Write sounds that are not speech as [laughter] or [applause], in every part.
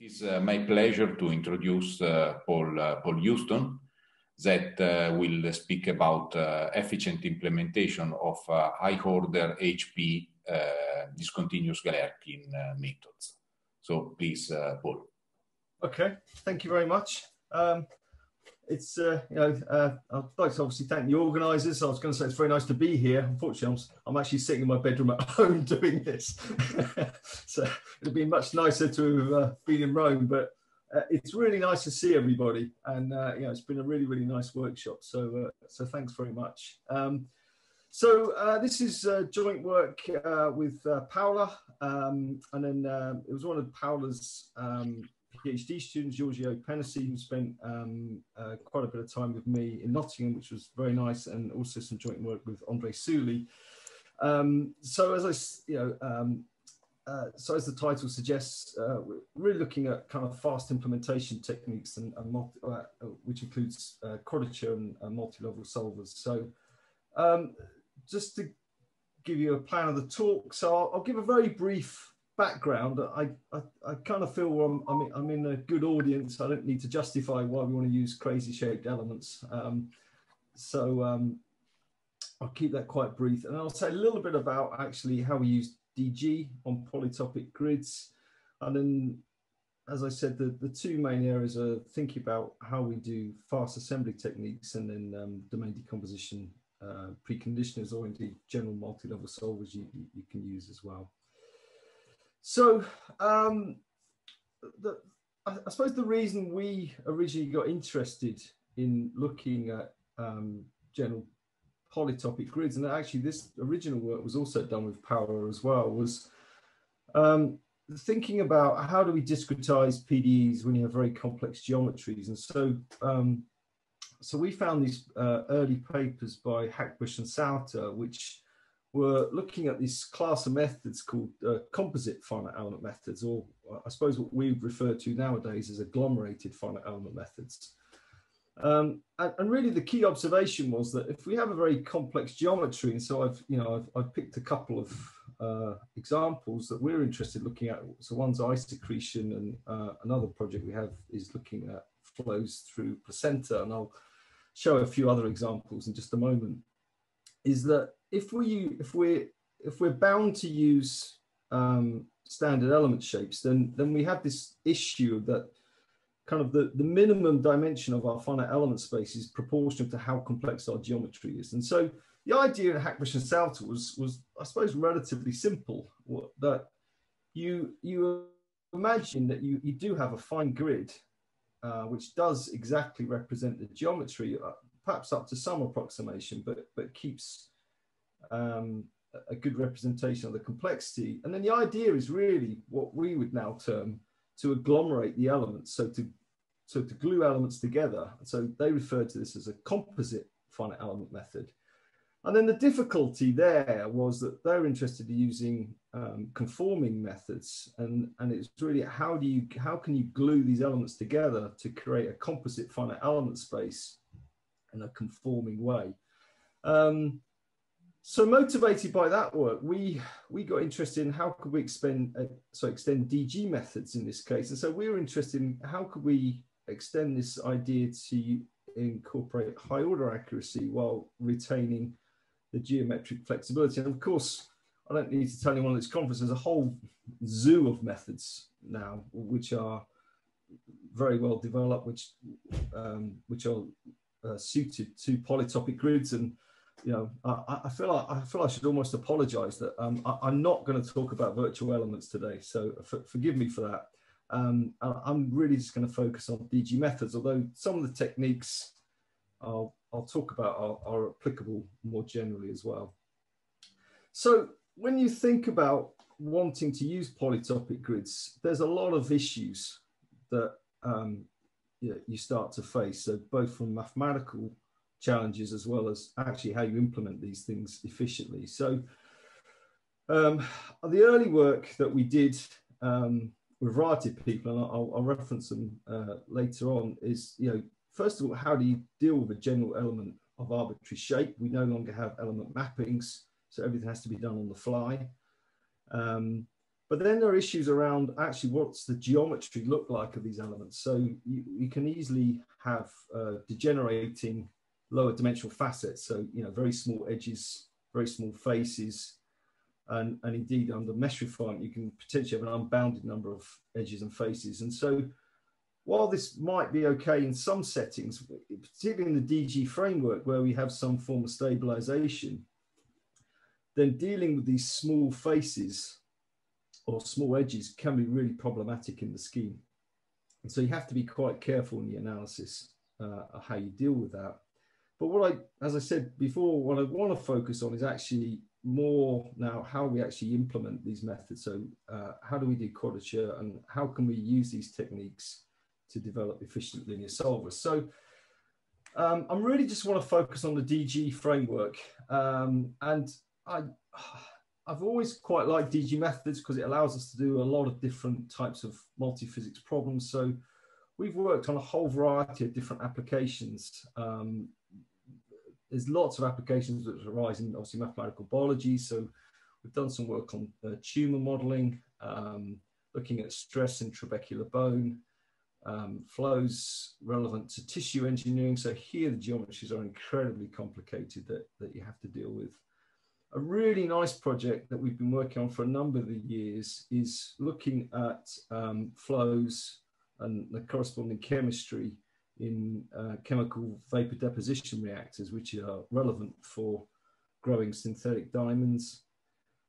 It is uh, my pleasure to introduce uh, Paul, uh, Paul Houston that uh, will speak about uh, efficient implementation of uh, high order HP discontinuous Galerkin methods. So please, Paul. Okay, thank you very much. Um, it's uh, you know uh, I'd like to obviously thank the organisers. I was going to say it's very nice to be here. Unfortunately, I'm, I'm actually sitting in my bedroom at [laughs] home doing this, [laughs] so it'd be much nicer to have uh, been in Rome. But uh, it's really nice to see everybody, and uh, you know it's been a really really nice workshop. So uh, so thanks very much. Um, so this is joint work with Paola, um, and then it was one of Paola's um, PhD student, Giorgio Pennesi, who spent um, uh, quite a bit of time with me in Nottingham, which was very nice, and also some joint work with Endre Süli. Um, so as I, you know, um, uh, so as the title suggests, uh, we're really looking at kind of fast implementation techniques, and, and multi, uh, which includes uh, quadrature and multi-level solvers. So um, just to give you a plan of the talk, so I'll, I'll give a very brief background, I, I, I kind of feel I'm, I'm, in, I'm in a good audience. I don't need to justify why we want to use crazy shaped elements. Um, so um, I'll keep that quite brief. And I'll say a little bit about actually how we use DG on polytopic grids. And then, as I said, the, the two main areas are thinking about how we do fast assembly techniques and then um, domain decomposition uh, preconditioners or indeed general multi-level solvers you, you can use as well. So, um, the, I, suppose the reason we originally got interested in looking at um, general polytopic grids, and actually this original work was also done with Paola as well, was um, thinking about how do we discretize PDEs when you have very complex geometries. And so, um, so we found these uh, early papers by Hackbusch and Sauter, which were looking at this class of methods called uh, composite finite element methods, or I suppose what we refer to nowadays as agglomerated finite element methods. Um, and, and, really the key observation was that if we have a very complex geometry, and so I've, you know, I've, I've picked a couple of uh, examples that we're interested in looking at. So one's ice accretion and uh, another project we have is looking at flows through placenta, and I'll show a few other examples in just a moment, is that if we if we're if we're bound to use um, standard element shapes, then then we have this issue that kind of the, the minimum dimension of our finite element space is proportional to how complex our geometry is. And so the idea in Hackbusch and Sauter was, was, I suppose, relatively simple, that you, you imagine that you, you do have a fine grid, uh, which does exactly represent the geometry, uh, perhaps up to some approximation, but, but keeps um, a good representation of the complexity. And then the idea is really what we would now term to agglomerate the elements, so to so to glue elements together. So they refer to this as a composite finite element method. And then the difficulty there was that they're interested in using um, conforming methods, and and it's really how do you how can you glue these elements together to create a composite finite element space in a conforming way. Um, so motivated by that work, we we got interested in how could we expend uh, so extend DG methods in this case, and so we were interested in how could we extend this idea to incorporate high order accuracy while retaining the geometric flexibility. And of course, I don't need to tell anyone at this conference, there's a whole zoo of methods now which are very well developed, which um, which are uh, suited to polytopic grids and you know, I, I, feel like, I feel I should almost apologise that um, I, am not going to talk about virtual elements today. So forgive me for that. Um, I'm really just going to focus on DG methods, although some of the techniques I'll, I'll talk about are, are applicable more generally as well. So when you think about wanting to use polytopic grids, there's a lot of issues that um, you, you start to face. So both from mathematical challenges as well as actually how you implement these things efficiently. So um, the early work that we did um, with a variety of people, and I'll, I'll reference them uh, later on, is you know first of all how do you deal with a general element of arbitrary shape? We no longer have element mappings, so everything has to be done on the fly. Um, but then there are issues around actually what's the geometry look like of these elements. So you, you can easily have uh, degenerating lower dimensional facets. So, you know, very small edges, very small faces, and, and indeed under mesh refinement, you can potentially have an unbounded number of edges and faces. And so while this might be okay in some settings, particularly in the DG framework where we have some form of stabilization, then dealing with these small faces or small edges can be really problematic in the scheme. And so you have to be quite careful in the analysis uh, of how you deal with that. But what I, as I said before, what I want to focus on is actually more now how we actually implement these methods. So uh, how do we do quadrature and how can we use these techniques to develop efficient linear solvers? So um, I'm really just want to focus on the DG framework. Um, and I, I've always quite liked DG methods because it allows us to do a lot of different types of multi-physics problems. So we've worked on a whole variety of different applications. Um, there's lots of applications that arise in obviously mathematical biology. So we've done some work on uh, tumor modeling, um, looking at stress in trabecular bone, um, flows relevant to tissue engineering. So here the geometries are incredibly complicated that, that you have to deal with. A really nice project that we've been working on for a number of the years is looking at um, flows and the corresponding chemistry in uh, chemical vapor deposition reactors, which are relevant for growing synthetic diamonds.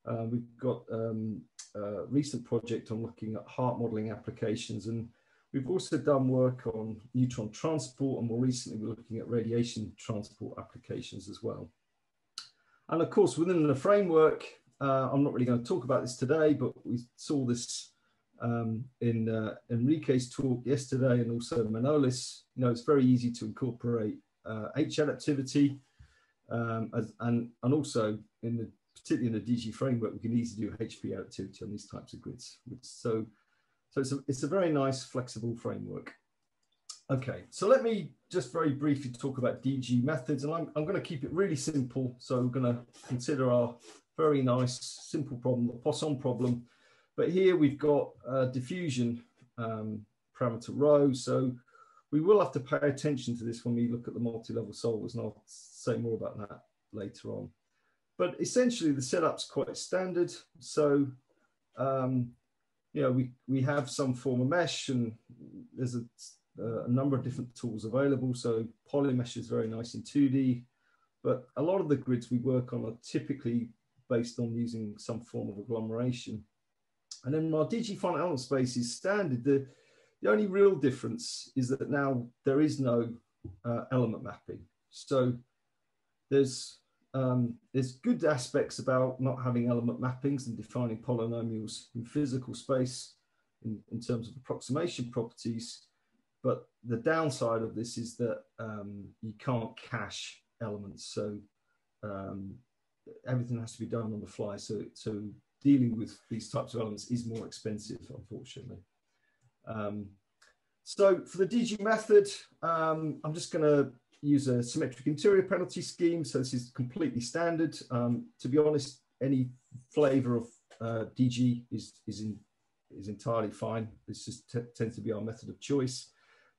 Uh, we've got um, a recent project on looking at heart modeling applications, and we've also done work on neutron transport, and more recently, we're looking at radiation transport applications as well. And of course, within the framework, uh, I'm not really going to talk about this today, but we saw this um, in uh, Enrique's talk yesterday and also Manolis. You know, it's very easy to incorporate uh, H adaptivity um, as, and, and also in the particularly in the DG framework, we can easily do HP adaptivity on these types of grids. So, so it's a, it's a very nice flexible framework. Okay, so let me just very briefly talk about DG methods, and I'm, I'm going to keep it really simple. So we're going to consider our very nice, simple problem, the Poisson problem. But here we've got a diffusion um, parameter rho. So we will have to pay attention to this when we look at the multi-level solvers, and I'll say more about that later on. But essentially, the setup's quite standard. So, um, you know, we, we have some form of mesh, and there's a uh, a number of different tools available. So Polymesh is very nice in 2D, but a lot of the grids we work on are typically based on using some form of agglomeration. And then my finite element space is standard. The, the only real difference is that now there is no uh, element mapping. So there's um, there's good aspects about not having element mappings and defining polynomials in physical space in, in terms of approximation properties. But the downside of this is that um, you can't cache elements. So um, everything has to be done on the fly. So, so dealing with these types of elements is more expensive, unfortunately. Um, so for the DG method, um, I'm just going to use a symmetric interior penalty scheme. So this is completely standard. Um, to be honest, any flavor of uh, DG is, is, in, is entirely fine. This just tends to be our method of choice.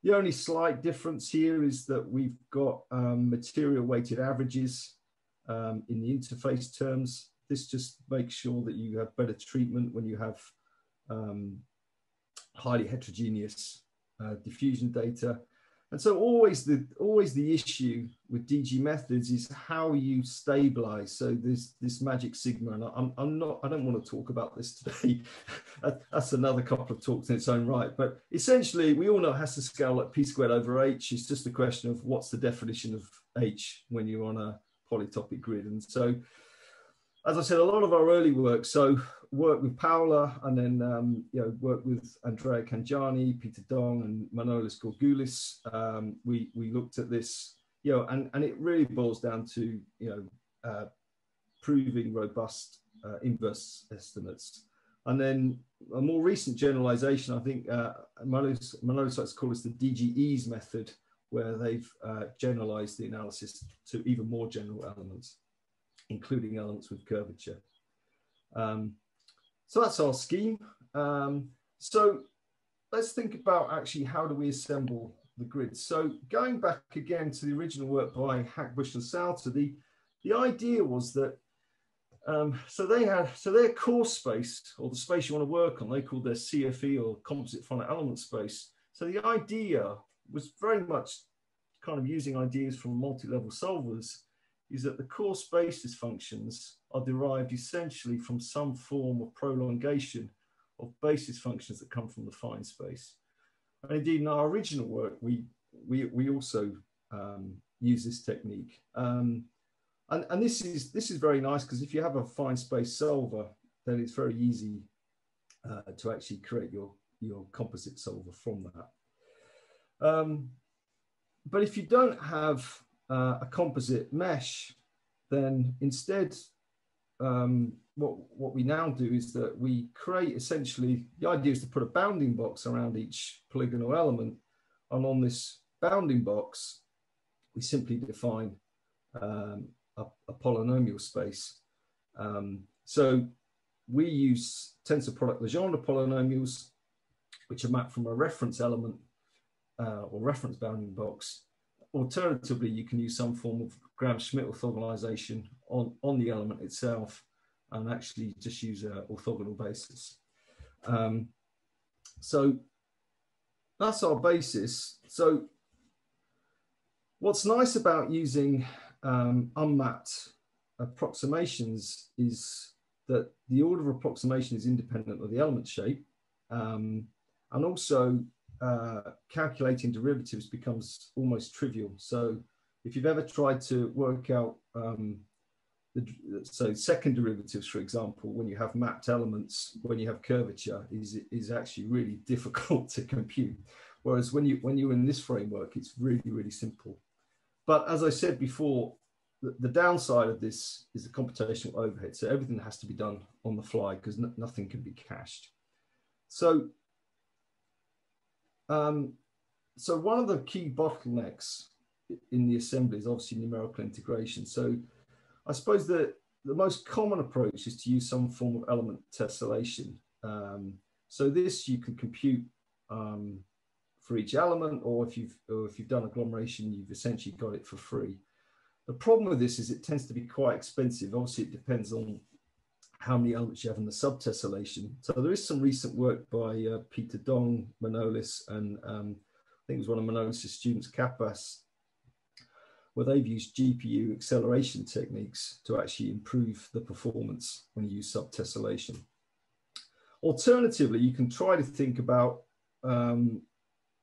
The only slight difference here is that we've got um, material weighted averages um, in the interface terms. This just makes sure that you have better treatment when you have um, highly heterogeneous uh, diffusion data. And so always the always the issue with DG methods is how you stabilize. So this this magic sigma, and I'm, I'm not I don't want to talk about this today. [laughs] That's another couple of talks in its own right. But essentially, we all know it has to scale like p squared over h. It's just a question of what's the definition of h when you're on a polytopic grid. And so, as I said, a lot of our early work. So work with Paola and then um, you know work with Andrea Cangiani, Peter Dong, and Manolis Georgoulis. Um, we we looked at this, you know, and and it really boils down to you know uh, proving robust uh, inverse estimates. And then a more recent generalization, I think uh, Manolis, Manolis likes to call this the DGEs method, where they've uh, generalized the analysis to even more general elements, including elements with curvature. Um, so that's our scheme. Um, so let's think about actually how do we assemble the grid. So going back again to the original work by Hackbusch and Sauter, the, the idea was that um, so they had so their coarse space or the space you want to work on, they called their CFE or composite finite element space. So the idea was very much kind of using ideas from multi-level solvers is that the coarse spaces functions are derived essentially from some form of prolongation of basis functions that come from the fine space. And indeed, in our original work, we, we, we also um, use this technique. Um, and, and this is this is very nice because if you have a fine space solver, then it's very easy uh, to actually create your your composite solver from that. Um, but if you don't have uh, a composite mesh, then instead, um, what what we now do is that we create essentially the idea is to put a bounding box around each polygonal element, and on this bounding box, we simply define um, a, a polynomial space. Um, so we use tensor product Legendre polynomials, which are mapped from a reference element uh, or reference bounding box. Alternatively, you can use some form of Gram-Schmidt orthogonalization on, on the element itself and actually just use an orthogonal basis. Um, so that's our basis. So what's nice about using um, unmapped approximations is that the order of approximation is independent of the element shape. Um, and also uh, calculating derivatives becomes almost trivial. So if you've ever tried to work out, um, the, so second derivatives, for example, when you have mapped elements, when you have curvature, is, is actually really [laughs] difficult to compute. Whereas when, you, when you're in this framework, it's really, really simple. But as I said before, the, the downside of this is the computational overhead. So everything has to be done on the fly because nothing can be cached. So, um, so one of the key bottlenecks in the assembly is obviously numerical integration. So I suppose that the most common approach is to use some form of element tessellation. Um, so this you can compute um, for each element, or if you've or if you've done agglomeration, you've essentially got it for free. The problem with this is it tends to be quite expensive. Obviously, it depends on how many elements you have in the subtessellation. So there is some recent work by uh, Peter Dong, Manolis, and um, I think it was one of Manolis' students, Kappas, where they've used GPU acceleration techniques to actually improve the performance when you use subtessellation. Alternatively, you can try to think about um,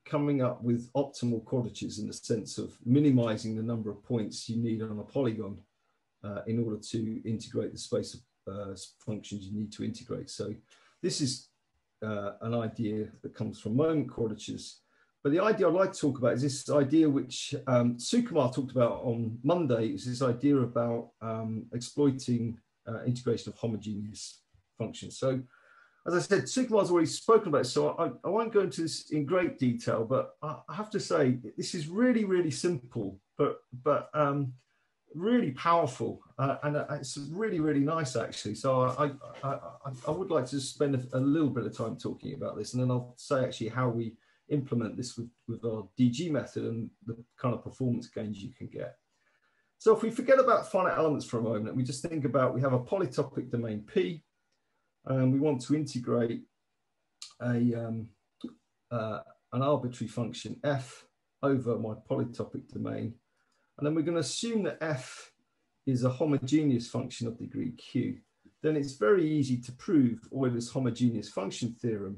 coming up with optimal quadratures in the sense of minimizing the number of points you need on a polygon uh, in order to integrate the space of uh, functions you need to integrate. So this is uh, an idea that comes from moment quadratures. But the idea I'd like to talk about is this idea which um, Sukumar talked about on Monday, is this idea about um, exploiting uh, integration of homogeneous functions. So as I said, Sukumar's already spoken about it, so I, I, won't go into this in great detail, but I, I have to say this is really, really simple, but but um, really powerful, uh, and uh, it's really, really nice actually. So I, I, I, would like to spend a, a, little bit of time talking about this, and then I'll say actually how we implement this with, with our DG method and the kind of performance gains you can get. So if we forget about finite elements for a moment, we just think about we have a polytopic domain P, and we want to integrate a, um, uh, an arbitrary function f over my polytopic domain. And then we're going to assume that f is a homogeneous function of degree q. Then it's very easy to prove Euler's homogeneous function theorem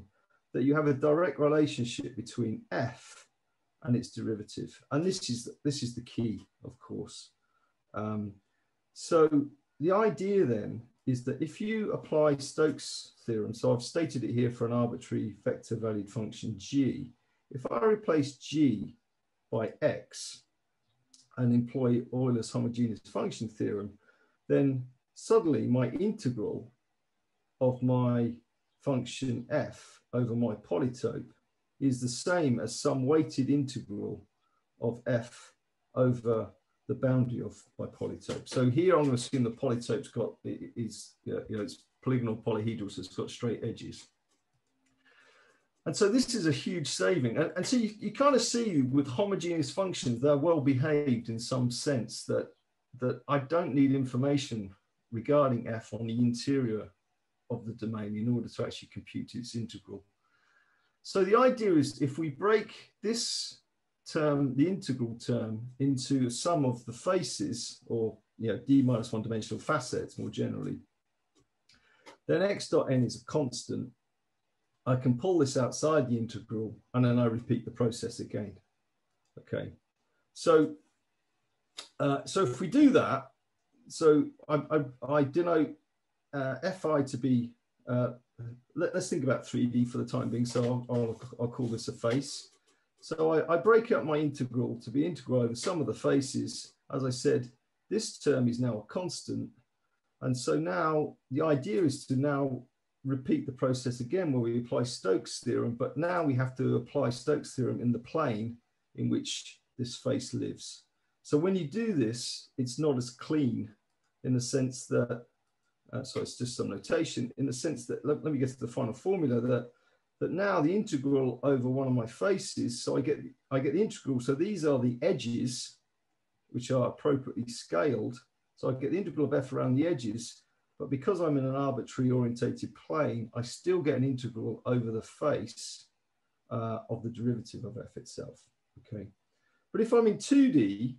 that you have a direct relationship between f and its derivative. And this is, this is the key, of course. Um, so the idea then is that if you apply Stokes' theorem, so I've stated it here for an arbitrary vector valued function g, if I replace g by x and employ Euler's homogeneous function theorem, then suddenly my integral of my function f over my polytope is the same as some weighted integral of f over the boundary of my polytope. So here I'm going to assume the polytope's got is you know, it's polygonal polyhedral, so it's got straight edges. And so this is a huge saving. And, and so you, you kind of see with homogeneous functions, they're well behaved in some sense that, that I don't need information regarding f on the interior of the domain in order to actually compute its integral. So the idea is if we break this term, the integral term, into a sum of the faces or you know, d minus one dimensional facets more generally, then x dot n is a constant. I can pull this outside the integral and then I repeat the process again. Okay, so uh, so if we do that, so I, I, I denote uh, fi to be, uh, let, us think about 3D for the time being. So I'll, I'll, I'll call this a face. So I, I, break up my integral to be integral over some of the faces. As I said, this term is now a constant. And so now the idea is to now repeat the process again where we apply Stokes theorem, but now we have to apply Stokes theorem in the plane in which this face lives. So when you do this, it's not as clean in the sense that, uh, so it's just some notation, in the sense that, let, let me get to the final formula, that that now the integral over one of my faces, so I get, I get the integral, so these are the edges which are appropriately scaled. So I get the integral of f around the edges, but because I'm in an arbitrary orientated plane, I still get an integral over the face uh, of the derivative of f itself, okay? But if I'm in 2D,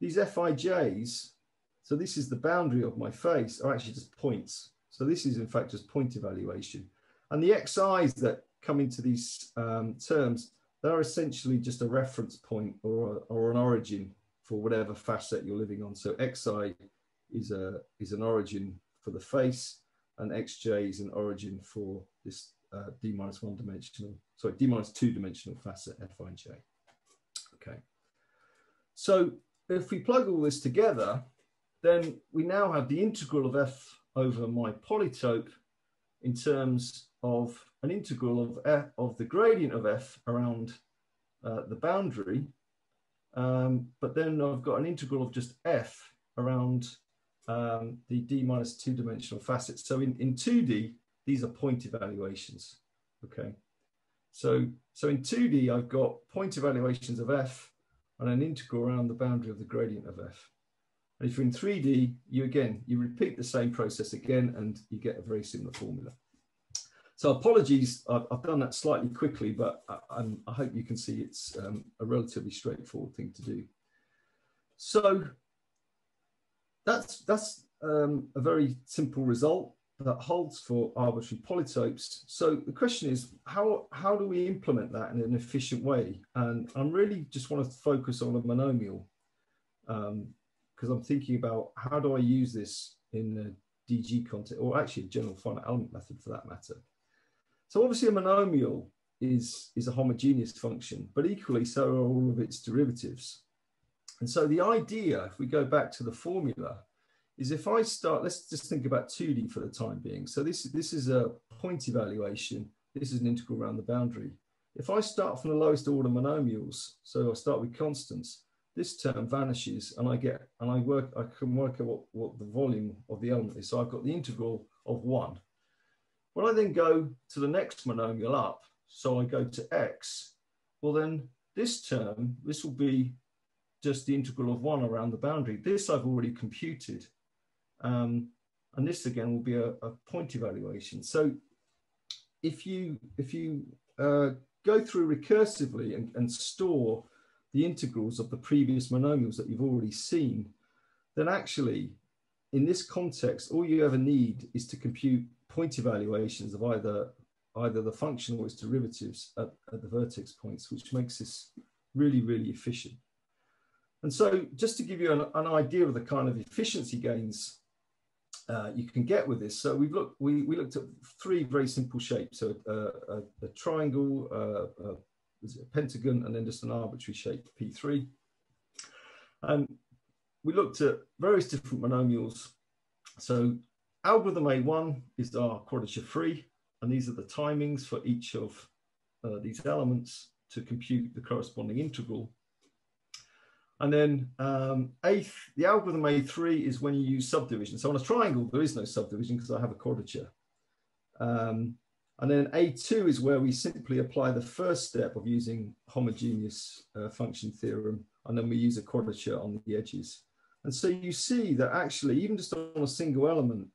these fij's, so this is the boundary of my face, are actually just points. So this is in fact just point evaluation. And the xi's that come into these um, terms, they're essentially just a reference point or, or an origin for whatever facet you're living on. So xi is, a, is an origin for the face and xj is an origin for this uh, d minus one dimensional, sorry, d minus two dimensional facet fij. Okay. So if we plug all this together, then we now have the integral of f over my polytope in terms of an integral of f, of the gradient of f around uh, the boundary, um, but then I've got an integral of just f around um, the d minus two dimensional facets. So in, in 2D, these are point evaluations, okay? So, so in 2D, I've got point evaluations of f and an integral around the boundary of the gradient of f. And if you're in 3D, you again, you repeat the same process again and you get a very similar formula. So apologies, I've, done that slightly quickly, but I, I hope you can see it's um, a relatively straightforward thing to do. So that's, that's um, a very simple result that holds for arbitrary polytopes. So the question is, how, how do we implement that in an efficient way? And I'm really just want to focus on a monomial because um, I'm thinking about how do I use this in a DG context, or actually a general finite element method for that matter. So obviously a monomial is, is a homogeneous function, but equally so are all of its derivatives. And so the idea, if we go back to the formula, is if I start, let's just think about 2D for the time being. So this, this is a point evaluation. This is an integral around the boundary. If I start from the lowest order monomials, so I start with constants, this term vanishes and I get, and I work, I can work out what, what the volume of the element is. So I've got the integral of one. When I then go to the next monomial up, so I go to x, well then this term, this will be just the integral of one around the boundary. This I've already computed. Um, and this again will be a, a point evaluation. So if you, if you uh, go through recursively and, and store the integrals of the previous monomials that you've already seen, then actually in this context, all you ever need is to compute point evaluations of either either the function or its derivatives at, at the vertex points, which makes this really, really efficient. And so just to give you an, an idea of the kind of efficiency gains uh, you can get with this. So we've looked, we, we looked at three very simple shapes. So a, a, a triangle, uh, a, a pentagon, and then just an arbitrary shape, P3. And we looked at various different monomials. So Algorithm A1 is our quadrature free, and these are the timings for each of uh, these elements to compute the corresponding integral. And then um, A, the algorithm A3 is when you use subdivision. So on a triangle, there is no subdivision because I have a quadrature. Um, and then A2 is where we simply apply the first step of using homogeneous uh, function theorem, and then we use a quadrature on the edges. And so you see that actually, even just on a single element,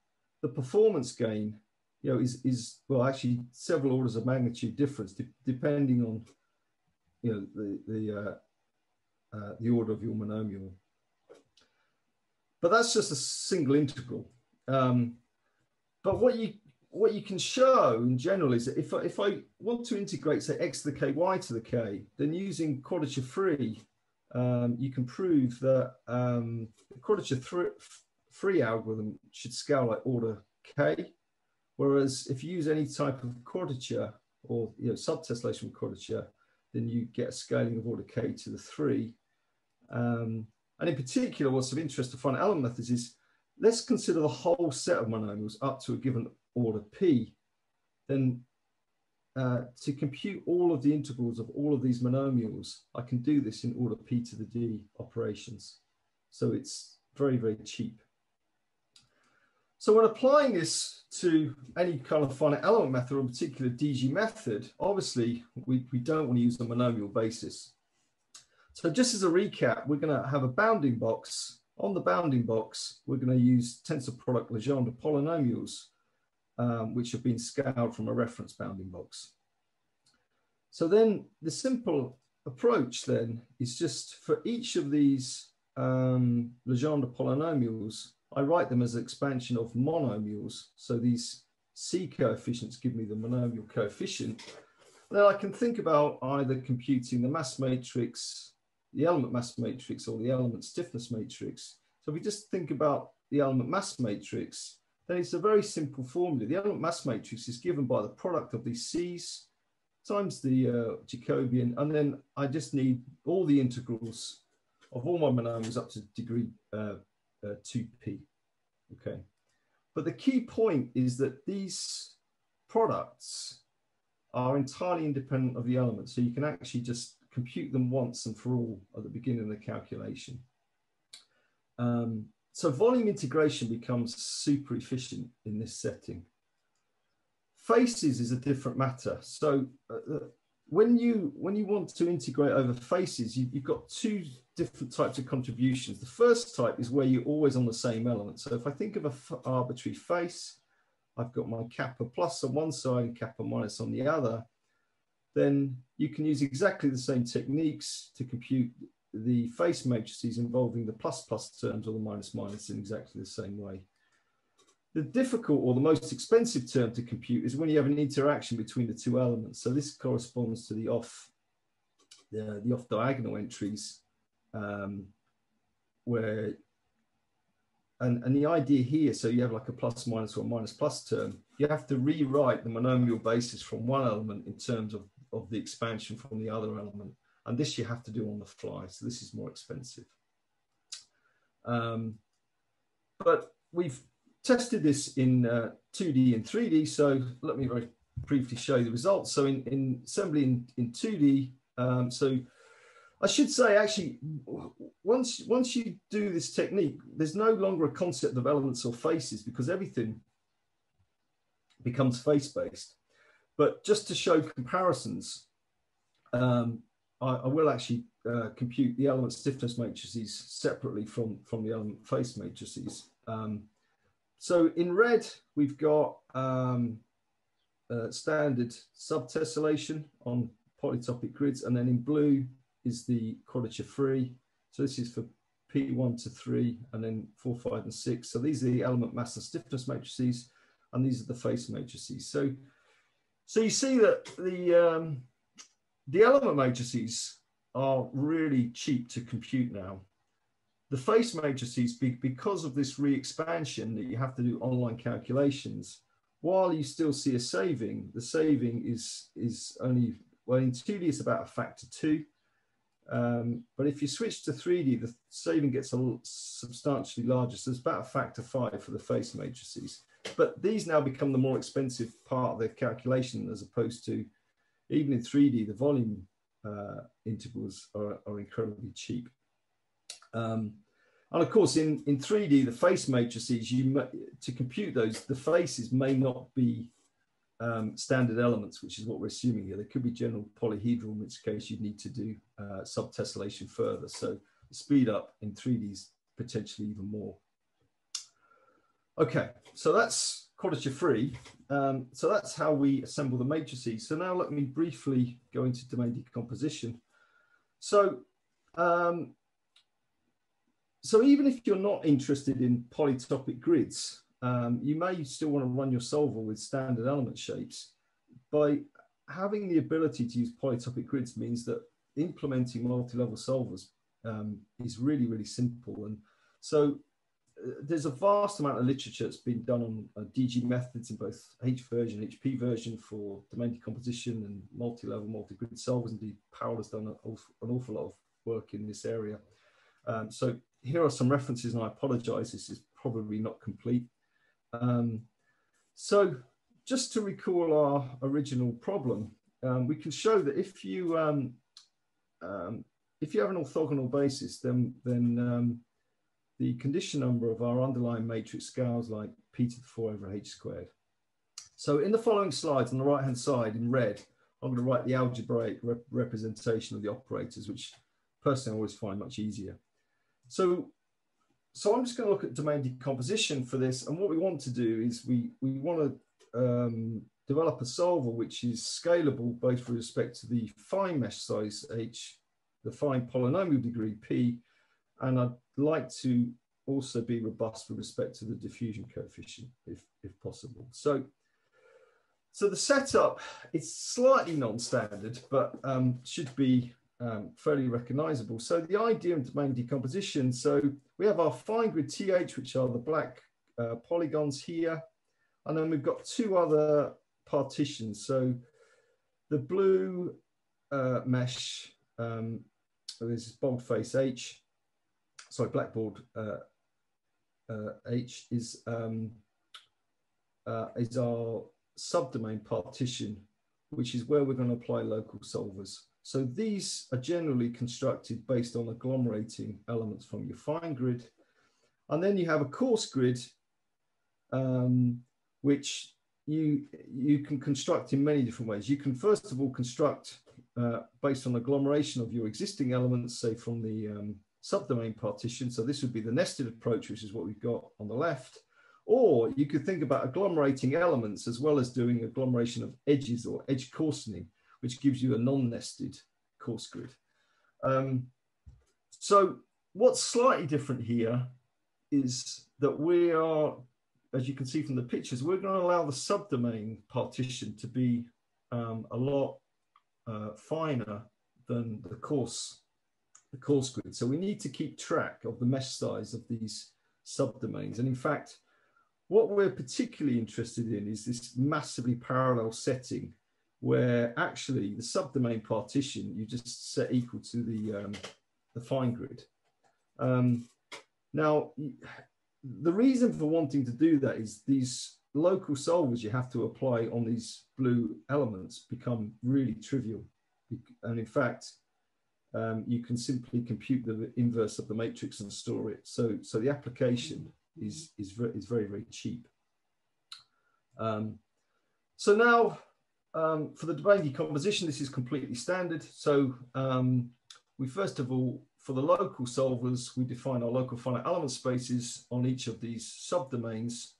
the performance gain, you know, is, is well, actually several orders of magnitude difference de depending on, you know, the, the, uh, uh, the order of your monomial. But that's just a single integral. Um, but what you what you can show in general is that if I, if I want to integrate, say, x to the k, y to the k, then using quadrature free, um, you can prove that um, the quadrature free algorithm should scale like order k. Whereas if you use any type of quadrature or you know subtessellation quadrature, then you get a scaling of order k to the three. Um, and in particular, what's of interest to finite element methods is let's consider the whole set of monomials up to a given order p, then uh, to compute all of the integrals of all of these monomials, I can do this in order p to the d operations. So it's very, very cheap. So when applying this to any kind of finite element method, or particular DG method, obviously we, we don't want to use a monomial basis. So just as a recap, we're going to have a bounding box. On the bounding box, we're going to use tensor product Legendre polynomials um, which have been scaled from a reference bounding box. So then the simple approach then is just for each of these um, Legendre polynomials, I write them as an expansion of monomials. So these C coefficients give me the monomial coefficient. Then I can think about either computing the mass matrix, the element mass matrix, or the element stiffness matrix. So if we just think about the element mass matrix, then it's a very simple formula. The element mass matrix is given by the product of these C's times the uh, Jacobian, and then I just need all the integrals of all my monomials up to degree uh, uh, 2p, okay? But the key point is that these products are entirely independent of the elements, so you can actually just compute them once and for all at the beginning of the calculation. Um, so volume integration becomes super efficient in this setting. Faces is a different matter. So uh, uh, when you when you want to integrate over faces, you, have got two different types of contributions. The first type is where you're always on the same element. So if I think of an arbitrary face, I've got my kappa plus on one side and kappa minus on the other, then you can use exactly the same techniques to compute the face matrices involving the plus plus terms or the minus minus in exactly the same way. The difficult or the most expensive term to compute is when you have an interaction between the two elements. So this corresponds to the off, the, the off diagonal entries um, where, and, and the idea here, so you have like a plus minus or minus plus term, you have to rewrite the monomial basis from one element in terms of, of the expansion from the other element. And this you have to do on the fly. So this is more expensive. Um, but we've tested this in uh, 2D and 3D. So let me very briefly show you the results. So in, in assembly in, in 2D, um, so I should say actually, once, once you do this technique, there's no longer a concept of elements or faces because everything becomes face-based. But just to show comparisons, um, I, I will actually uh, compute the element stiffness matrices separately from, from the element face matrices. Um, so in red, we've got um, uh, standard subtessellation on polytopic grids, and then in blue is the quadrature free. So this is for P1 to 3, and then 4, 5, and 6. So these are the element mass and stiffness matrices, and these are the face matrices. So, so you see that the um, the element matrices are really cheap to compute now. The face matrices, because of this re-expansion that you have to do online calculations, while you still see a saving, the saving is, is only, well, in 2D it's about a factor two. Um, but if you switch to 3D, the saving gets a substantially larger. So it's about a factor five for the face matrices. But these now become the more expensive part of the calculation as opposed to even in 3D, the volume uh, integrals are, are incredibly cheap. Um, and of course, in, in 3D, the face matrices, you to compute those, the faces may not be um, standard elements, which is what we're assuming here. They could be general polyhedral, in which case you'd need to do uh, subtessellation further. So speed up in 3D is potentially even more. Okay, so that's quadrature free. Um, so that's how we assemble the matrices. So now let me briefly go into domain decomposition. So, um, so even if you're not interested in polytopic grids, um, you may still want to run your solver with standard element shapes. By having the ability to use polytopic grids means that implementing multi-level solvers um, is really, really simple. And so there's a vast amount of literature that's been done on uh, DG methods in both H version, HP version for domain decomposition and multi-level, multi-grid solvers. Indeed, Paola has done an awful, lot of work in this area. Um, so here are some references, and I apologize, this is probably not complete. Um, so just to recall our original problem, um, we can show that if you um, um if you have an orthogonal basis, then then um, the condition number of our underlying matrix scales like p to the 4 over h squared. So in the following slides on the right hand side in red, I'm going to write the algebraic rep representation of the operators, which personally I always find much easier. So so I'm just going to look at domain decomposition for this. And what we want to do is we, we want to um, develop a solver which is scalable both with respect to the fine mesh size h, the fine polynomial degree p, and I'd like to also be robust with respect to the diffusion coefficient if, if possible. So, so the setup is slightly non-standard, but um, should be um, fairly recognizable. So the idea of domain decomposition, so we have our fine grid TH, which are the black uh, polygons here. And then we've got two other partitions. So the blue uh, mesh, um, this is boldface H, sorry, blackboard uh, uh, H is, um, uh, is our subdomain partition, which is where we're going to apply local solvers. So these are generally constructed based on agglomerating elements from your fine grid. And then you have a coarse grid, um, which you, you can construct in many different ways. You can first of all construct uh, based on agglomeration of your existing elements, say from the um, subdomain partition. So this would be the nested approach, which is what we've got on the left. Or you could think about agglomerating elements as well as doing agglomeration of edges or edge coarsening which gives you a non-nested coarse grid. Um, so what's slightly different here is that we are, as you can see from the pictures, we're going to allow the subdomain partition to be um, a lot uh, finer than the coarse, the coarse grid. So we need to keep track of the mesh size of these subdomains. And in fact, what we're particularly interested in is this massively parallel setting where actually the subdomain partition you just set equal to the, um, the fine grid. Um, now, the reason for wanting to do that is these local solvers you have to apply on these blue elements become really trivial. And in fact, um, you can simply compute the inverse of the matrix and store it. So, so the application is, is, very, is very, very cheap. Um, so now um, for the domain decomposition, this is completely standard. So um, we first of all, for the local solvers, we define our local finite element spaces on each of these subdomains,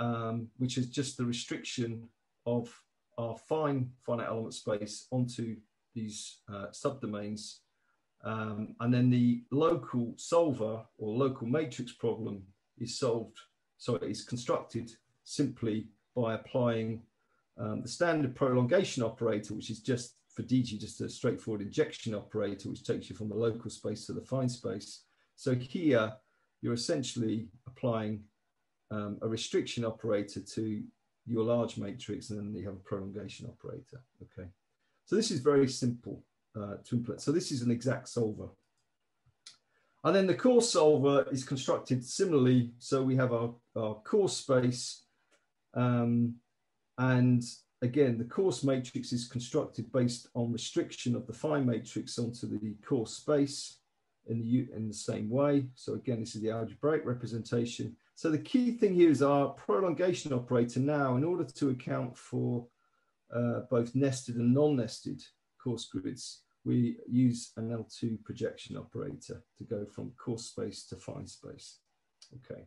um, which is just the restriction of our fine finite element space onto these uh, subdomains. Um, and then the local solver or local matrix problem is solved, so it is constructed simply by applying um, the standard prolongation operator, which is just for DG, just a straightforward injection operator, which takes you from the local space to the fine space. So here, you're essentially applying um, a restriction operator to your large matrix, and then you have a prolongation operator. Okay, so this is very simple uh, to implement. So this is an exact solver. And then the coarse solver is constructed similarly. So we have our, our coarse space, um, and again, the coarse matrix is constructed based on restriction of the fine matrix onto the coarse space. in the, in the same way. So again, this is the algebraic representation. So the key thing here is our prolongation operator now, in order to account for uh, both nested and non-nested coarse grids, we use an L2 projection operator to go from coarse space to fine space. Okay.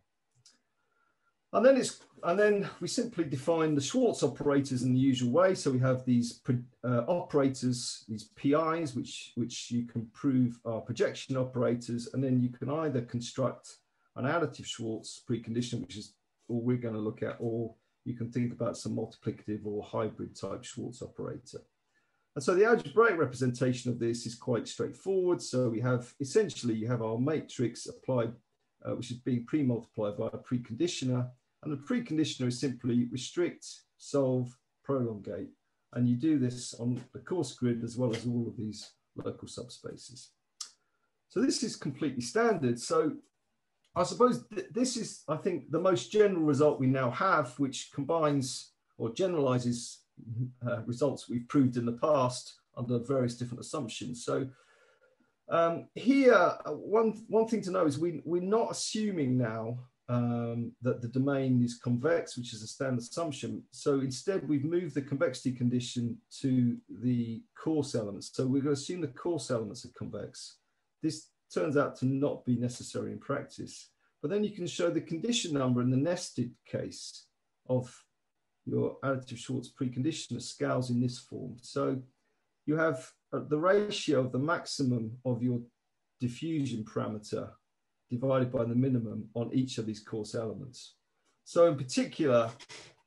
And then it's and then we simply define the Schwarz operators in the usual way. So we have these uh, operators, these PIs, which which you can prove are projection operators, and then you can either construct an additive Schwarz precondition, which is all we're going to look at, or you can think about some multiplicative or hybrid type Schwarz operator. And so the algebraic representation of this is quite straightforward. So we have essentially you have our matrix applied, uh, which is being pre-multiplied by a preconditioner and the preconditioner is simply restrict, solve, prolongate. And you do this on the coarse grid as well as all of these local subspaces. So this is completely standard. So I suppose th this is, I think, the most general result we now have, which combines or generalizes uh, results we've proved in the past under various different assumptions. So um, here, uh, one, one thing to know is we, we're not assuming now um, that the domain is convex, which is a standard assumption. So instead, we've moved the convexity condition to the coarse elements. So we're going to assume the coarse elements are convex. This turns out to not be necessary in practice. But then you can show the condition number in the nested case of your additive Schwarz preconditioner scales in this form. So you have uh, the ratio of the maximum of your diffusion parameter divided by the minimum on each of these coarse elements. So in particular,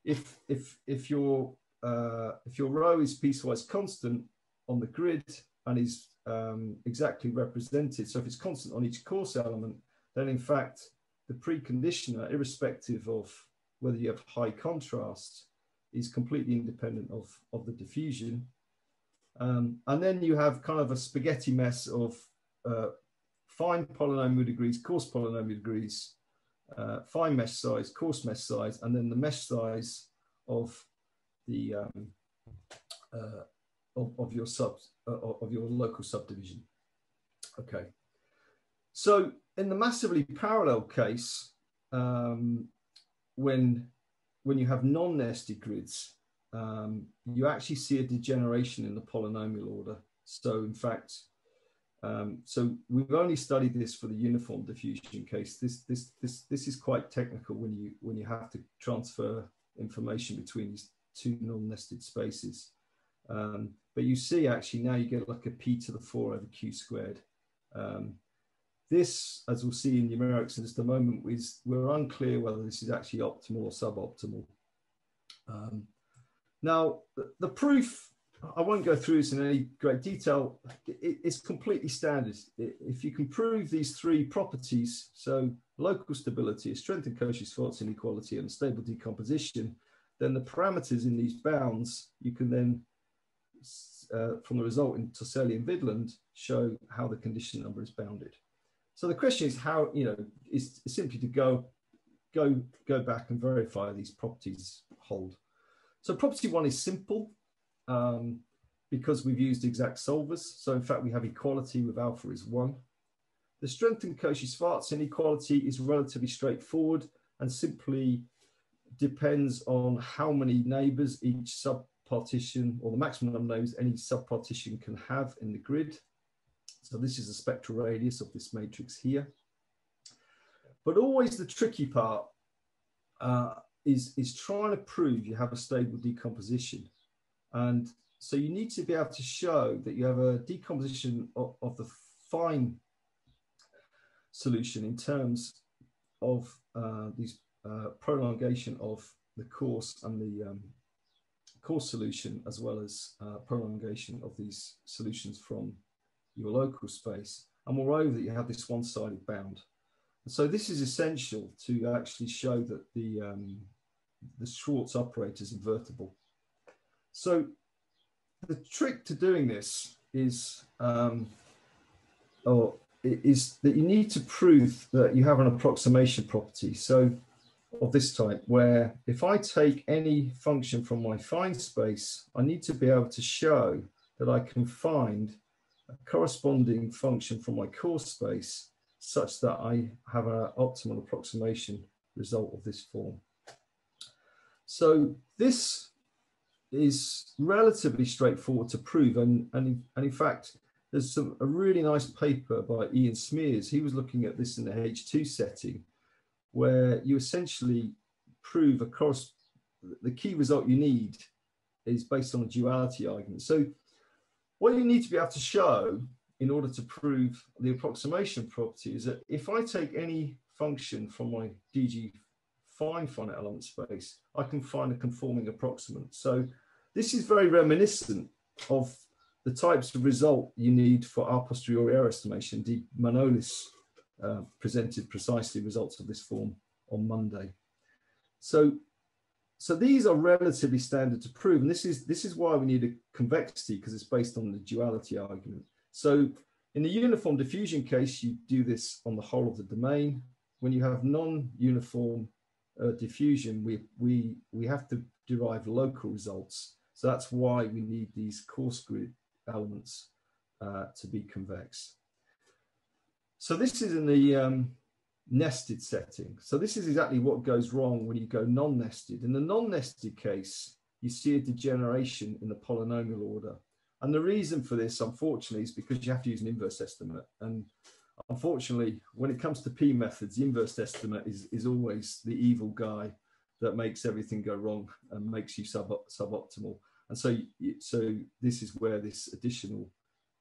if, if, if, your, uh, if your rho is piecewise constant on the grid and is um, exactly represented, so if it's constant on each coarse element, then in fact, the preconditioner, irrespective of whether you have high contrast, is completely independent of, of the diffusion. Um, and then you have kind of a spaghetti mess of uh, fine polynomial degrees, coarse polynomial degrees, uh, fine mesh size, coarse mesh size, and then the mesh size of the um, uh, of, of, your sub uh, of your local subdivision. Okay, so in the massively parallel case, um, when when you have non-nested grids, um, you actually see a degeneration in the polynomial order. So in fact, um, so we've only studied this for the uniform diffusion case. This, this, this, this is quite technical when you, when you have to transfer information between these two non-nested spaces. Um, but you see actually now you get like a p to the 4 over q squared. Um, this, as we'll see in numerics in just a moment, is we're unclear whether this is actually optimal or suboptimal. Um, now, the, the proof I won't go through this in any great detail. it's completely standard. if you can prove these three properties, so local stability, strength and Cauchy-Schwarz inequality, and stable decomposition, then the parameters in these bounds, you can then, uh, from the result in Toselli and Widlund, show how the condition number is bounded. So the question is how, you know, is simply to go, go, go back and verify these properties hold. So property one is simple um, because we've used exact solvers. So in fact, we have equality with alpha is one. The strength in Cauchy-Schwarz inequality is relatively straightforward and simply depends on how many neighbors each subpartition or the maximum number of neighbors any subpartition can have in the grid. So this is the spectral radius of this matrix here. But always the tricky part uh, is, is trying to prove you have a stable decomposition. And so you need to be able to show that you have a decomposition of, of the fine solution in terms of uh, these uh, prolongation of the coarse and the um, coarse solution, as well as uh, prolongation of these solutions from your local space. And moreover, that you have this one-sided bound. And so this is essential to actually show that the, um, the Schwarz operator is invertible. So the trick to doing this is, um, or is that you need to prove that you have an approximation property. So of this type, where if I take any function from my fine space, I need to be able to show that I can find a corresponding function from my coarse space such that I have an optimal approximation result of this form. So this is relatively straightforward to prove. And, and, and in fact, there's some, a really nice paper by Iain Smears. He was looking at this in the H2 setting, where you essentially prove a course, the key result you need is based on a duality argument. So what you need to be able to show in order to prove the approximation property is that if I take any function from my DG fine finite element space, I can find a conforming approximant. So this is very reminiscent of the types of result you need for a posteriori error estimation. De Manolis uh, presented precisely results of this form on Monday. So, so these are relatively standard to prove, and this is this is why we need a convexity because it's based on the duality argument. So, in the uniform diffusion case, you do this on the whole of the domain. When you have non-uniform uh, diffusion, we we we have to derive local results. So that's why we need these coarse grid elements uh, to be convex. So this is in the um, nested setting. So this is exactly what goes wrong when you go non-nested. In the non-nested case, you see a degeneration in the polynomial order. And the reason for this, unfortunately, is because you have to use an inverse estimate. And unfortunately, when it comes to P methods, the inverse estimate is, is always the evil guy that makes everything go wrong and makes you sub suboptimal. And so, so this is where this additional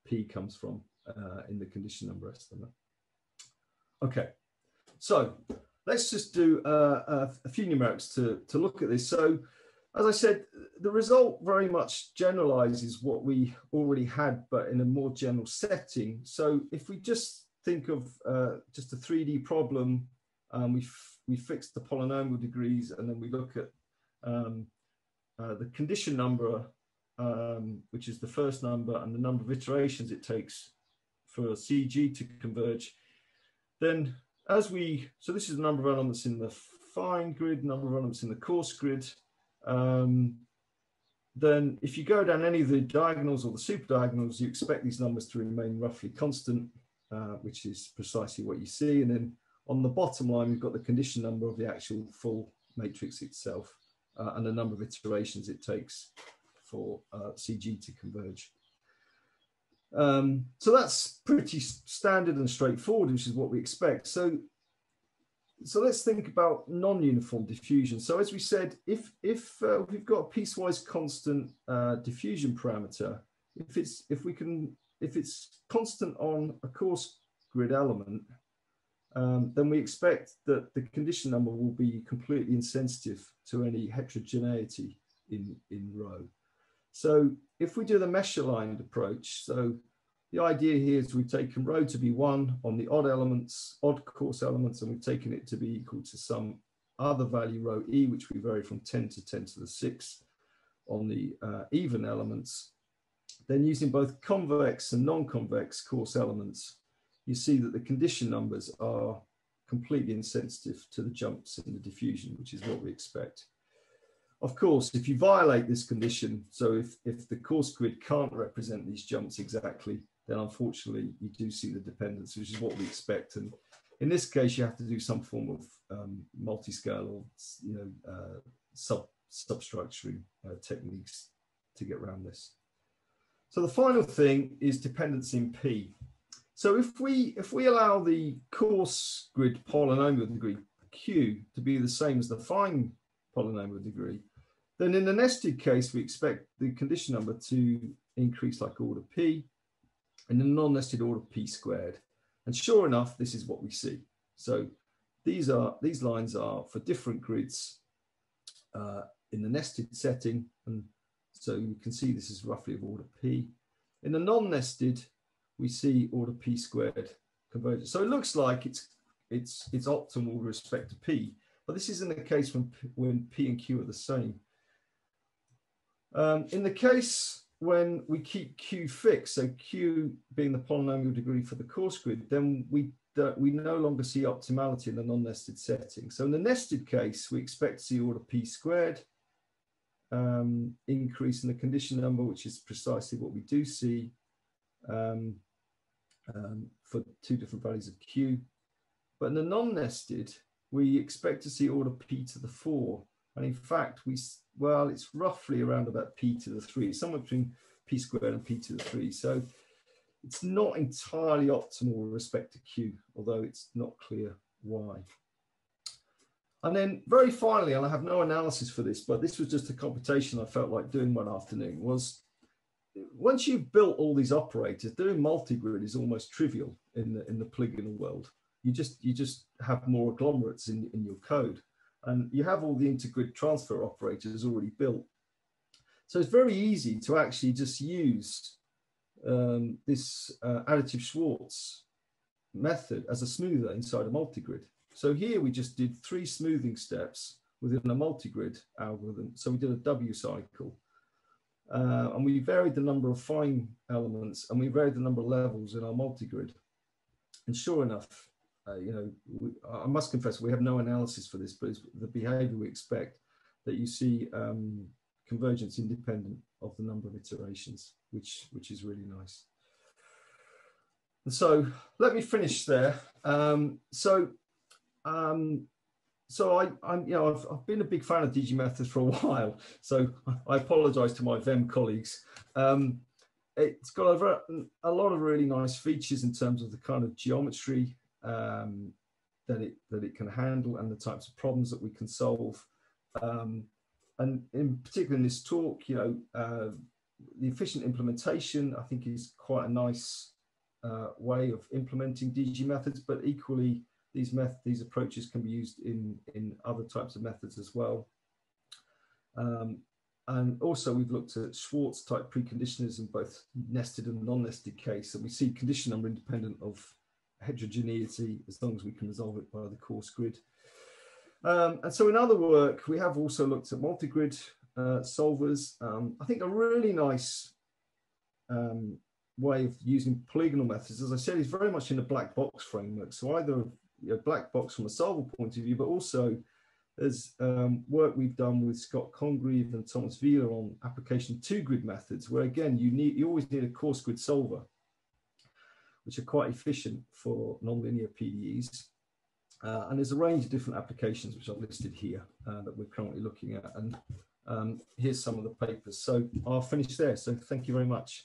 P comes from uh, in the condition number estimate. Okay, so let's just do uh, a few numerics to, to look at this. So as I said, the result very much generalizes what we already had, but in a more general setting. So if we just think of uh, just a 3D problem, um, we, we fix the polynomial degrees and then we look at um, uh, the condition number, um, which is the first number, and the number of iterations it takes for CG to converge, then as we, so this is the number of elements in the fine grid, number of elements in the coarse grid, um, then if you go down any of the diagonals or the super diagonals, you expect these numbers to remain roughly constant, uh, which is precisely what you see. And then on the bottom line, we've got the condition number of the actual full matrix itself uh, and the number of iterations it takes for uh, CG to converge. Um, so that's pretty standard and straightforward, which is what we expect. So, so let's think about non-uniform diffusion. So as we said, if if uh, we've got a piecewise constant uh, diffusion parameter, if it's if we can if it's constant on a coarse grid element, um, then we expect that the condition number will be completely insensitive to any heterogeneity in, in rho. So if we do the mesh aligned approach, so the idea here is we've taken rho to be one on the odd elements, odd coarse elements, and we've taken it to be equal to some other value rho e, which we vary from 10 to 10 to the 6 on the uh, even elements. Then using both convex and non-convex coarse elements, you see that the condition numbers are completely insensitive to the jumps in the diffusion, which is what we expect. Of course, if you violate this condition, so if, if the coarse grid can't represent these jumps exactly, then unfortunately you do see the dependence, which is what we expect. And in this case, you have to do some form of um, multi-scale or you know uh, sub substructuring uh, techniques to get around this. So the final thing is dependence in P. So if we if we allow the coarse grid polynomial degree Q to be the same as the fine polynomial degree, then in the nested case, we expect the condition number to increase like order P, and the non-nested order P squared. And sure enough, this is what we see. So these are these lines are for different grids uh, in the nested setting, and so you can see this is roughly of order P. In the non-nested, we see order p squared convergence. So it looks like it's it's it's optimal with respect to p, but this isn't the case when when p and q are the same. Um, in the case when we keep q fixed, so q being the polynomial degree for the coarse grid, then we we no longer see optimality in the non-nested setting. So in the nested case, we expect to see order p squared um, increase in the condition number, which is precisely what we do see um, um, for two different values of q. But in the non-nested, we expect to see order p to the 4. And in fact, we well, it's roughly around about p to the 3, somewhere between p squared and p to the 3. So it's not entirely optimal with respect to q, although it's not clear why. And then very finally, and I have no analysis for this, but this was just a computation I felt like doing one afternoon, was once you've built all these operators, doing multi-grid is almost trivial in the in the polygonal world. You just you just have more agglomerates in, in your code. And you have all the intergrid transfer operators already built. So it's very easy to actually just use um, this uh, additive Schwarz method as a smoother inside a multi-grid. So here we just did three smoothing steps within a multi-grid algorithm. So we did a W cycle. Uh, and we varied the number of fine elements and we varied the number of levels in our multi-grid. And sure enough, you know, we, I must confess we have no analysis for this, but it's the behavior we expect that you see um, convergence independent of the number of iterations, which, which is really nice. And so let me finish there. Um, so um, so I, I'm, you know, I've, I've, been a big fan of DG Methods for a while. So I apologise to my VEM colleagues. Um, it's got a, a, lot of really nice features in terms of the kind of geometry um, that it that it can handle and the types of problems that we can solve. Um, and in particular in this talk, you know, uh, the efficient implementation I think is quite a nice uh, way of implementing DG methods, but equally these meth these approaches can be used in in other types of methods as well. Um, and also we've looked at Schwarz type preconditioners in both nested and non-nested case. And we see condition number independent of heterogeneity as long as we can resolve it by the coarse grid. Um, and so in other work, we have also looked at multi-grid uh, solvers. Um, I think a really nice um, way of using polygonal methods, as I said, is very much in a black box framework. So either know, black box from a solver point of view, but also there's um, work we've done with Scott Congreve and Thomas Wihler on application two grid methods, where again, you need you always need a coarse grid solver, which are quite efficient for nonlinear PDEs. Uh, and there's a range of different applications which I've listed here uh, that we're currently looking at. And um, here's some of the papers. So I'll finish there. So thank you very much.